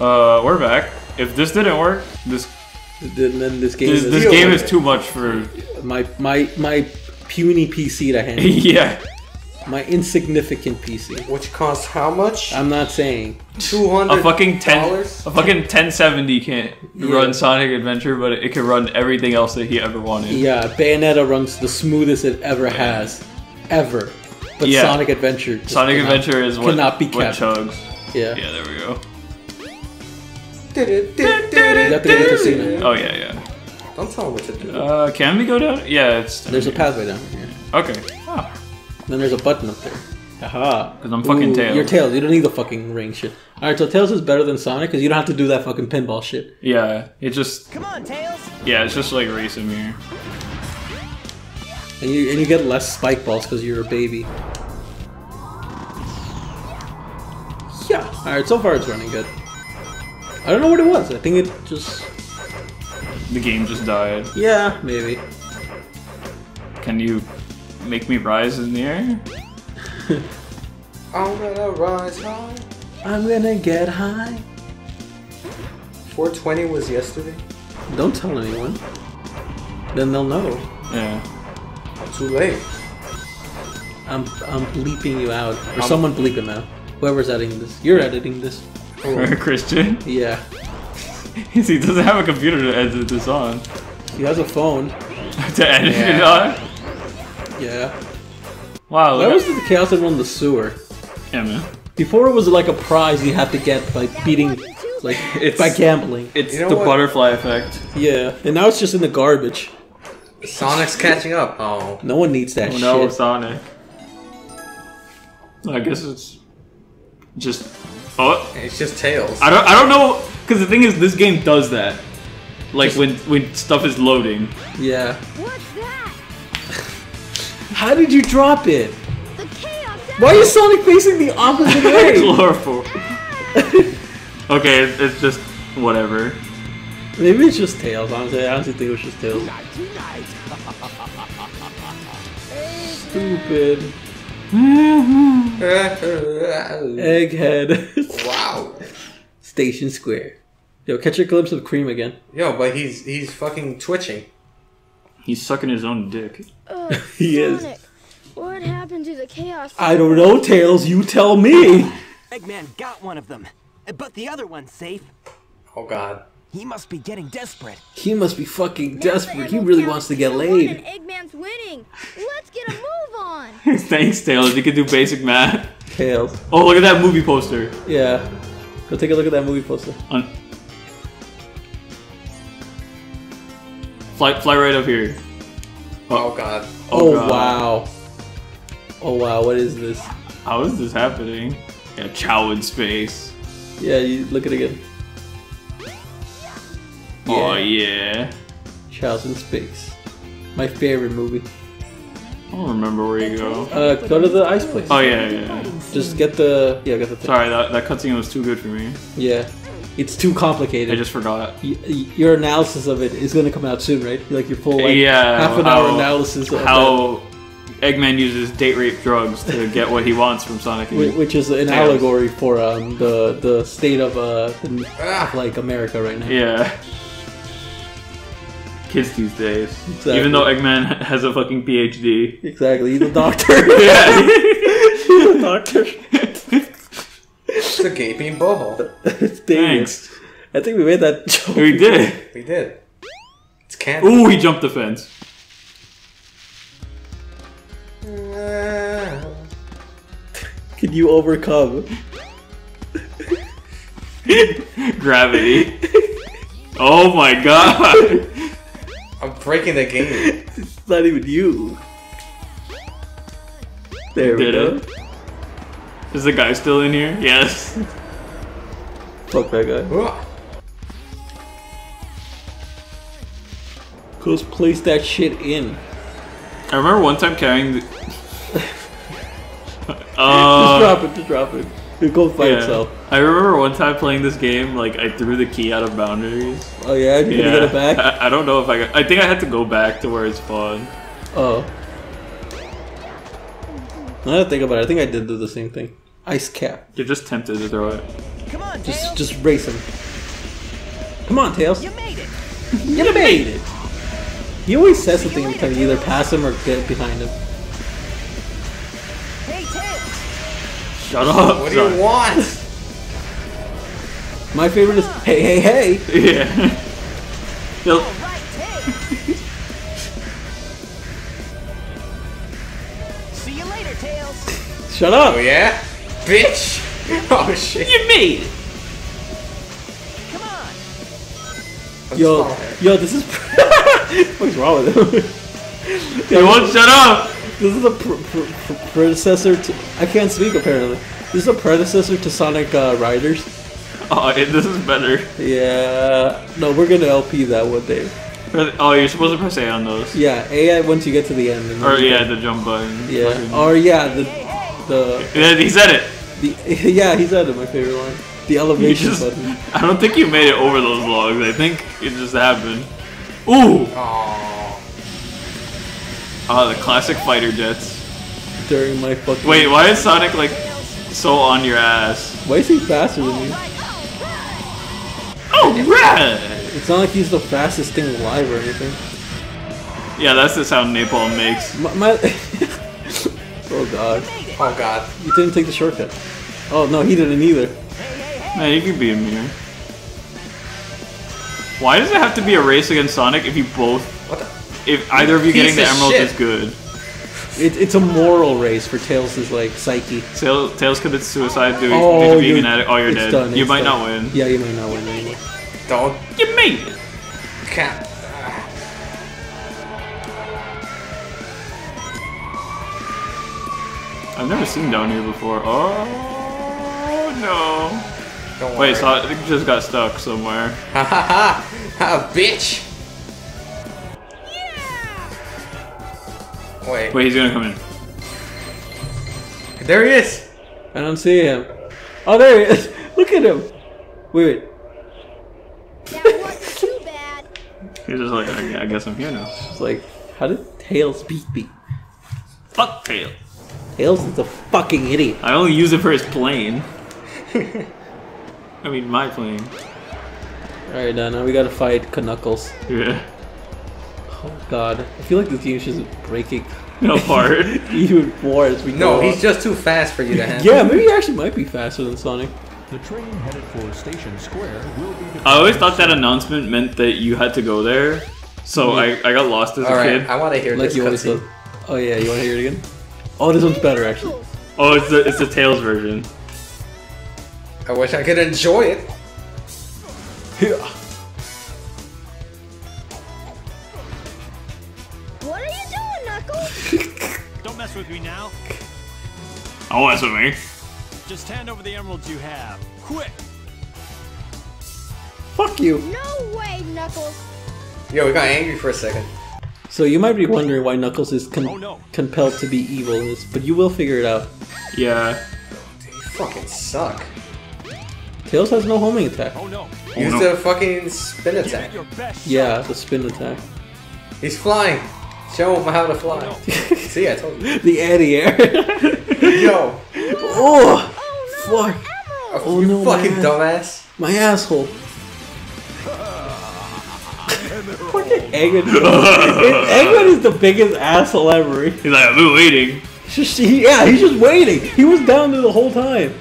Uh, we're back. If this didn't work, this Then then this game this, is this game is too much for. my my my puny PC to handle. yeah. my insignificant PC. Which costs how much? I'm not saying. Two hundred. A fucking ten, a dollars. fucking 1070 can't Yeah. run Sonic Adventure, but it can run everything else that he ever wanted. Yeah, Bayonetta runs the smoothest it ever has, ever. But Yeah. Sonic Adventure. Sonic cannot- Adventure is what, cannot be what kept. chugs. Yeah. Yeah, there we go. Oh yeah, yeah. Don't tell him what to do. Uh, can we go down? Yeah, it's. There's a pathway down here. Okay. Oh, Then there's a button up there. Haha. because I'm fucking Ooh, Tails. You're Tails. You don't need the fucking ring shit. Alright, so Tails is better than Sonic because you don't have to do that fucking pinball shit. yeah. It just. Come on, Tails. Yeah, it's just like racing here. And you, and you get less spike balls because you're a baby. Yeah. Alright, so far it's running good. I don't know what it was. I think it just. The game just died. Yeah, maybe. Can you make me rise in the air? I'm gonna rise high. I'm gonna get high. 420 was yesterday. Don't tell anyone. Then they'll know. Yeah. Too late. I'm I'm bleeping you out. Or I'm- someone bleep him out. Whoever's editing this. You're editing this. For Christian, Yeah. he doesn't have a computer to edit this on. He has a phone. to edit it on? Yeah. Wow. Why was the chaos in the sewer? yeah, man. Before it was like a prize you had to get by beating like It's- by gambling. It's You know the what? butterfly effect. Yeah. And now it's just in the garbage. Sonic's catching up. Oh. No one needs that Oh no, shit. Sonic. I guess it's just. Oh, It's just Tails. I don't. I don't know. Because the thing is, this game does that. Like when when stuff is loading. Yeah. What's that? How did you drop it? The chaos. Why is Sonic facing the opposite way? it's Chlorophyll. Ah. okay, it's, it's just whatever. Maybe it's just Tails, honestly. I honestly think it was just Tails. Stupid. Mm-hmm. Egghead. wow. Station Square. Yo, catch a glimpse of Cream again. Yo, but he's he's fucking twitching. He's sucking his own dick. Ugh, He is. What happened to the chaos? I don't know, Tails. You tell me. Eggman got one of them, but the other one's safe. Oh god. He must be getting desperate. He must be fucking Now desperate. He really wants to get laid. and Eggman's winning. Let's get a move on. Thanks, Tails. You can do basic math. Tails. Oh, look at that movie poster. Yeah. Go take a look at that movie poster. On... Fly, fly right up here. Oh, oh god. Oh, oh, God. wow. Oh wow, what is this? How is this happening? Yeah, Chao in space. Yeah, you look at it again. Oh yeah. Child's in Space. My favorite movie. I don't remember where you go. Uh, go to the ice place. Oh yeah, yeah. yeah. Just get the yeah, get the thing. Sorry, that, that cutscene was too good for me. Yeah, it's too complicated. I just forgot. Y- y- your analysis of it is gonna come out soon, right? Like your full like yeah, half an how- hour analysis of How Eggman uses date rape drugs to get what he wants from Sonic. that, which is an Tails. allegory for um the the state of uh the- Ah. like America right now. Yeah. Kids these days. Exactly. Even though Eggman has a fucking PhD. Exactly. He's a doctor. Yeah. He's a doctor. It's a gaping butthole. it's. Thanks. I think we made that joke. We did. We did. It's canon. Ooh, he jumped the fence. Can you overcome? Gravity. Oh my god. I'm breaking the game. It's not even you. There we Did go. it? Is the guy still in here? Yes. Fuck that guy. Ugh. Go place that shit in. I remember one time carrying the. just uh, drop it. Just drop it. It goes by yeah. itself. I remember one time playing this game, like I threw the key out of boundaries. Oh yeah, you Yeah, gonna get it back? I, I don't know if I. Got, I think I had to go back to where it spawned. Oh. Now that I think about it, I think I did do the same thing. Ice cap. You're just tempted to throw it. Come on, on, Just Tails. just race him. Come on, Tails. You made it. You made it. He always says something every time you either pass him or get behind him. Shut up. What do you want? My favorite is hey hey hey. Yeah. He'll- All right, Tails. See you later, Tails. Shut up. Oh yeah? Bitch! Oh shit. you made it. Come on. What's Yo, yo, this is. What's wrong with him? You won't shut up. This is a pr- pr- pr- predecessor to. I can't speak apparently. This is a predecessor to Sonic uh, Riders. Oh, it, this is better. Yeah. No, we're gonna LP that one day. Oh, you're supposed to press A on those. Yeah, AI once you get to the end. and Or yeah, the jump button. Yeah. Fucking- Or yeah, the the Yeah, he said it. the yeah. he said it. my favorite line. The elevation just, button. I don't think you made it over those logs. I think it just happened. Ooh! Aw. Oh, the classic fighter jets. during my fucking. Wait, why is Sonic like so on your ass? Why is he faster than me? Oh, right! It's not like he's the fastest thing alive or anything. Yeah, that's the sound Napalm makes. My, my oh god, Oh god. you didn't take the shortcut. Oh no, he didn't either. Man, you can beat him here. Why does it have to be a race against Sonic if you both, What the? If either of you Piece getting the emerald shit. is good? It, it's a moral race for Tails' like psyche. Tails, Tails commits suicide due, Oh, due to being an addict. Oh, you're dead. done, you might done. not win. Yeah, you might not win anymore. Don't. You made it. Can't. I've never seen down here before. Oh no! Don't Wait, worry. Sonic just got stuck somewhere. Ha ha ha! Ha, bitch! Wait. Wait, he's gonna come in. There he is! I don't see him. Oh, there he is. Look at him. Wait, wait. That wasn't too bad. He's just like, I I guess I'm here now. It's like, how did Tails beat me? Fuck Tails. Tails is a fucking idiot. I only use it for his plane. I mean, my plane. Alright, now, now we gotta fight Knuckles. Yeah. Oh god, I feel like this game is just breaking Apart. even more as we No, go he's on. just too fast for you to handle. Yeah, maybe he actually might be faster than Sonic. The train headed for Station Square will be I always thought that announcement meant that you had to go there. So I, I got lost as a Alright, kid. I want to hear Like this you always cutscene. said. Oh yeah, you wanna hear it again? Oh, this one's better actually. Oh, it's the it's the Tails version. I wish I could enjoy it. Yeah. Me now. Oh, that's with me. Just hand over the emeralds you have. Quick! Fuck you. No way, Knuckles. Yo, we got angry for a second. So you might be wondering why Knuckles is con- Oh, no. compelled to be evil in this, but you will figure it out. Yeah. Dude, you fucking suck. Tails has no homing attack. Oh no! Use oh, no. the fucking spin attack. it your best Yeah, the spin attack. He's flying. Show him how to fly. See, I told you. the anti-air. Yo, oh, Oh no, fuck. Emerald. Oh, you oh, no, fucking man. dumbass. My asshole. Fucking Eggman. Eggman is the biggest asshole ever. He's like, I've been waiting. Just- he- yeah, he's just waiting. He was down there the whole time.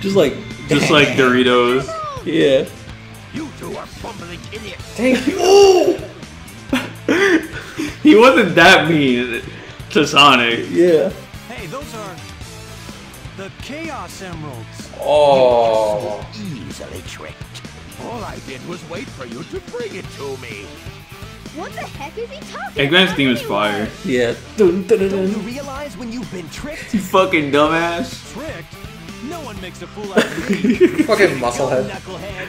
Just like, Just like Doritos. yeah. You two are fumbling idiots. Thank you. Oh! He wasn't that mean to Sonic. Yeah. Hey, those are the Chaos Emeralds. Oh. Easily tricked. All I did was wait for you to bring it to me. What the heck is he talking Eggman's about theme is anyway? fire. Yeah. Dun, dun, dun, Don't you realize when you've been tricked? You fucking dumbass. Tricked? No one makes a fool out of me. Fucking musclehead. Knucklehead.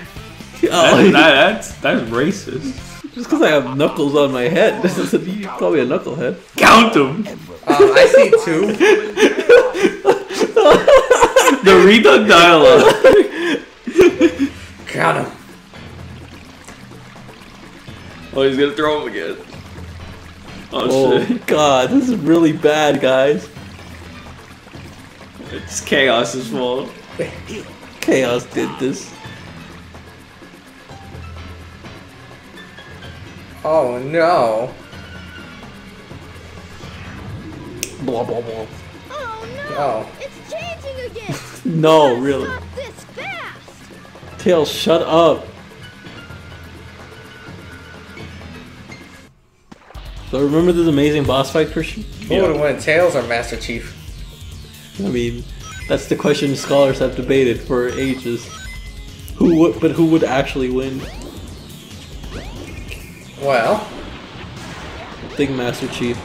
Oh, That, that, that's that's racist. Just because I have knuckles on my head doesn't mean you call me a knucklehead. Count them. Um, I see two. The redone dialogue. Count him. Oh, he's gonna throw him again. Oh, Oh shit. god, this is really bad, guys. It's Chaos's fault. Chaos did this. Oh no. Blah blah blah. Oh no! Oh. It's changing again! No, Gotta really. Stop this fast! Tails, shut up. So remember this amazing boss fight, Christian? Who would have won, Tails or Master Chief? I mean, that's the question scholars have debated for ages. Who would, but who would actually win? Well, Big Master Chief.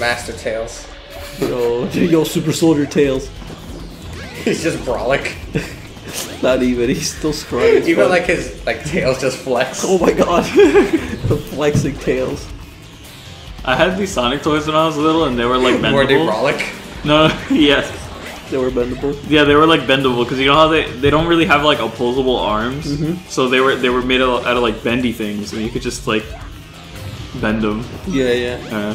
Master Tails. Yo, yo, Super Soldier Tails. He's just brolic. Not even. He's still scrawny. Even fuck. like his like tails just flex. Oh my god, the flexing tails. I had these Sonic toys when I was little, and they were like Were they bendable. brolic? No, yes, They were bendable. yeah, they were like bendable because you know how they they don't really have like opposable arms, Mm-hmm. so they were they were made out of, out of like bendy things, and you could just like bend them. Yeah, yeah. Uh,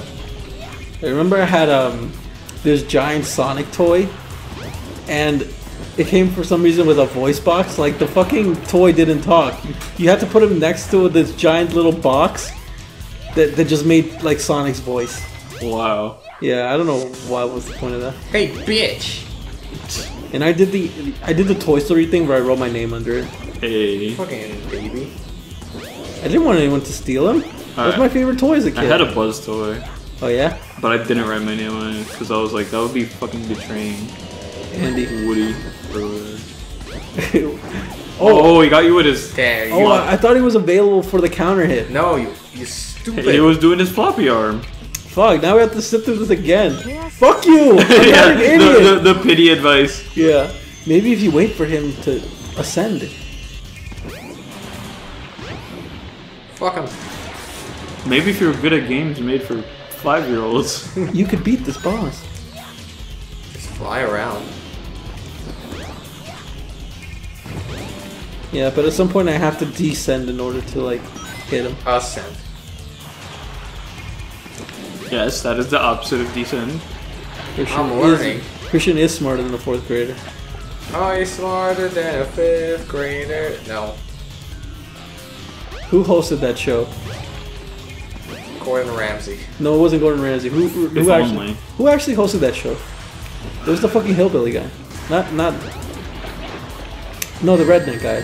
I remember I had um this giant Sonic toy, and it came for some reason with a voice box. Like the fucking toy didn't talk. You had to put him next to this giant little box that that just made like Sonic's voice. wow. Yeah, I don't know why was the point of that. Hey, bitch! And I did the I did the Toy Story thing where I wrote my name under it. Hey, Fucking baby. I didn't want anyone to steal him. That was Alright. my favorite toy as a kid. I had a Buzz toy, oh yeah, but I didn't write my name on it because I was like that would be fucking betraying Andy. Woody. oh, Oh, he got you with his. Damn, oh, I, I thought he was available for the counter hit. no, you, you stupid. He was doing his floppy arm. Fuck, now we have to sit through this again. Fuck you! I'm not an idiot! the, the, the pity advice. Yeah. Maybe if you wait for him to ascend. Fuck him. Maybe if you're good at games made for five year olds. You could beat this boss. Just fly around. Yeah, but at some point I have to descend in order to like hit him. Ascent. Yes, that is the opposite of decent. Christian I'm is- Christian is smarter than a fourth grader. Are you smarter than a fifth grader? No. Who hosted that show? Gordon Ramsay. No, it wasn't Gordon Ramsay. Who who, who actually only. who actually hosted that show? It was the fucking hillbilly guy. Not not. No, the redneck guy.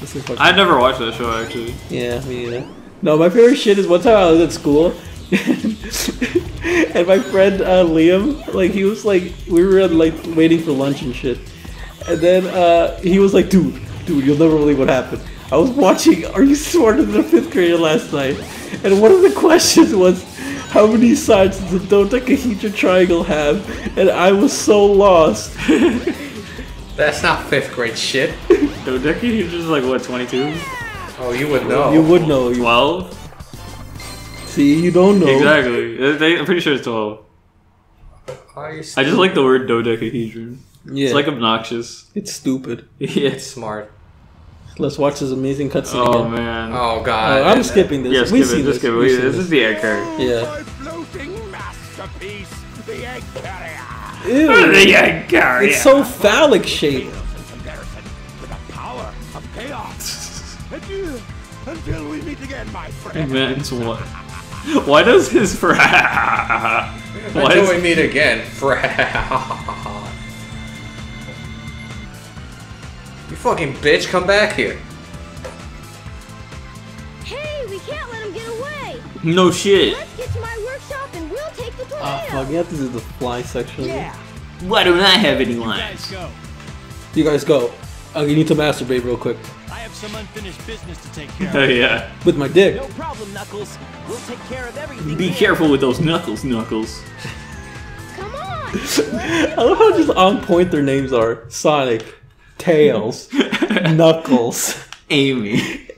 This is fucking. I never watched that show actually. Yeah, me neither. No, my favorite shit is one time I was at school, and my friend uh, Liam, like he was like, we were like waiting for lunch and shit, and then uh, he was like, dude, dude, you'll never believe what happened. I was watching Are You Smarter Than a Fifth Grader last night, and one of the questions was, how many sides does a dodecahedron triangle have? And I was so lost. That's not fifth grade shit. Dodeki, just like what, 22? Oh, you would know. You would know. You, 12? see, you don't know. Exactly. They- they- I'm pretty sure it's 12. Are you I just like the word dodecahedron. Yeah, It's like obnoxious. it's stupid. yeah. It's smart? Let's watch this amazing cutscene Oh again. man. Oh god. Oh, I'm skipping this. Yeah, We've skip seen it. Just this. skip it. We've Wait, seen this is the egg card. Yeah. My floating masterpiece, the egg carrier. Ew. The egg card. It's so phallic shaped. Until we meet again, my friend. Man, it's what? Why does his fr- Why Until we meet again. Fra. you fucking bitch, come back here. Hey, we can't let him get away! no shit? Let's get to my workshop and we'll take the tornado! Oh, fuck, you have to do the fly section. Yeah. Why don't I have any lines? You Guys, go. You guys go. Uh, I need to masturbate real quick. I have some unfinished business to take care Oh yeah. With my dick. No problem, Knuckles. We'll take care of everything. Be here. careful with those knuckles, knuckles. Come on! I love how just on point their names are Sonic, Tails, Knuckles. Amy.